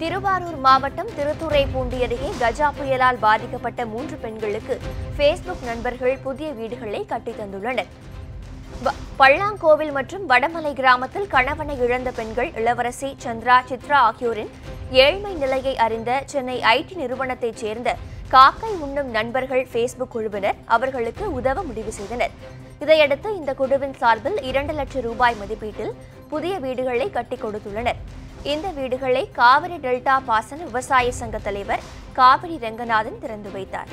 திருவாரூர் மாவட்டம் திருத்துறைப்பூண்டி அருகே கஜா புயலால் பாதிக்கப்பட்ட மூன்று பெண்களுக்கு ஃபேஸ்புக் நண்பர்கள் புதிய வீடுகளை கட்டித் தந்துள்ளனர். பல்லாங்கோவில் மற்றும் வடமலை கிராமத்தில் கணவனை இழந்த பெண்கள் இளவரசி சந்திரா சித்ரா ஆகியோரின் ஏழ்மை நிலையை அறிந்த சென்னை ஐடி நிறுவனத்தைச் சேர்ந்த காக்கை உண்ணும் நண்பர்கள் ஃபேஸ்புக் குழுவினர் அவர்களுக்கு உதவ முடிவு செய்தனர். இதையடுத்து இந்த குழுவின் சார்பில் இரண்டு லட்சம் ரூபாய் மதிப்பீட்டில் புதிய வீடுகளை கட்டிக் கொடுத்துள்ளனர். இந்த வீடுகளை காவிரி டெல்டா பாசன விவசாய சங்க தலைவர் காவிரி ரங்கநாதன் திறந்து வைத்தார்.